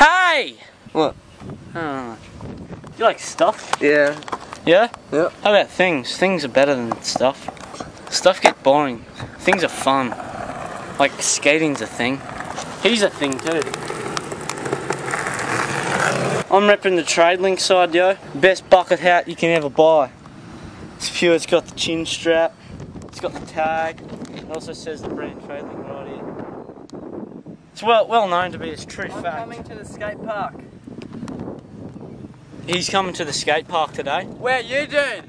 Hey! What? Oh. You like stuff? Yeah. Yeah? Yeah. How about things? Things are better than stuff. Stuff get boring. Things are fun. Like skating's a thing. He's a thing too. I'm repping the Trade Link side, yo. Best bucket hat you can ever buy. It's pure, it's got the chin strap, it's got the tag, it also says the brand Trade Link right. It's well well known to be a true I'm fact. coming to the skate park. He's coming to the skate park today. Where are you dude?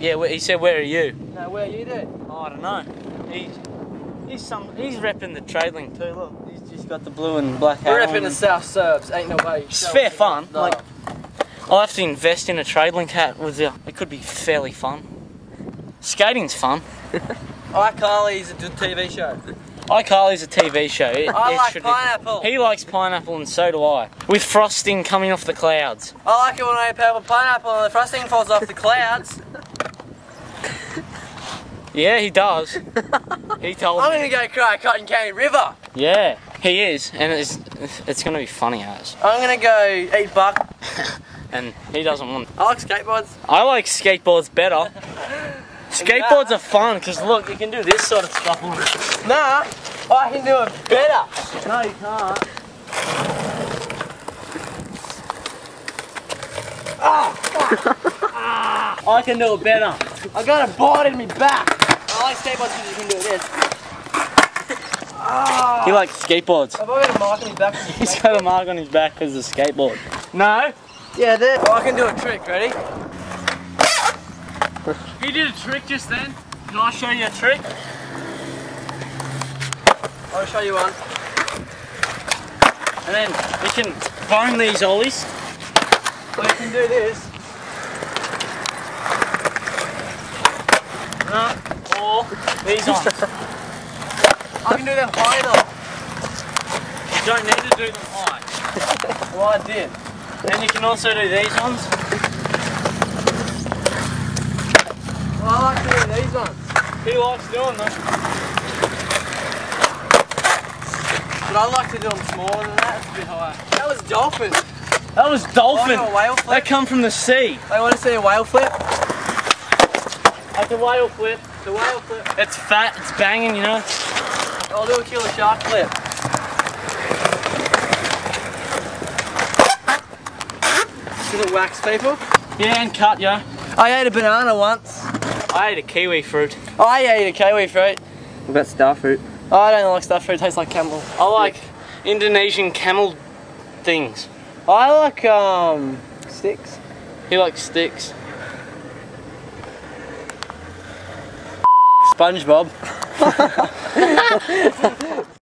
Yeah, wh- he said, "Where are you?" No, where are you dude? Oh, I don't know. He's he's some he's repping the trade link too. Look, he's just got the blue and black hat. We're on the and- South Serbs. Ain't no way. It's fair fun. No. Like I'll have to invest in a trade link hat with you. It could be fairly fun. Skating's fun. iCarly's a good TV show. iCarly's a TV show. It- I it like should be- He likes pineapple and so do I. With frosting coming off the clouds. I like it when I have a pineapple and the frosting falls off the clouds. Yeah, he does. he told I'm me. gonna go cry Cotton Candy River. Yeah, he is, and it's it's gonna be funny as. I'm gonna go eat buck. And he doesn't want I like skateboards. I like skateboards better. Skateboards are fun because look, you can do this sort of stuff on it. Nah, I can do it better. No, you can't. Ah. I can do it better. I got a board in me back. I like skateboards because you can do this. He likes skateboards. Have got a mark in me back? He's got a mark on his back because of the skateboard. No? Yeah, there. Oh, I can do a trick. Ready? He did a trick just then. Can I show you a trick? I'll show you one. And then you can bone these ollies. Or you can do this. No. Or these ones. I can do them high though. You don't need to do them high. Well, I did. And you can also do these ones. Well, I like doing these ones. He likes doing them. But I like to do them smaller than that. It's a bit higher. That was dolphin. That was dolphin. Oh, a whale They flip. come from the sea. I want to see a whale flip. Like a whale flip. The whale flip. It's fat, it's banging, you know. I'll do a killer shark flip. Gonna wax people. Yeah, and cut, yeah. I ate a banana once. I ate a kiwi fruit. I ate a kiwi fruit. What about star fruit? I don't like stuff fruit. It tastes like camel. I like Indonesian camel things. I like um sticks. He likes sticks. SpongeBob.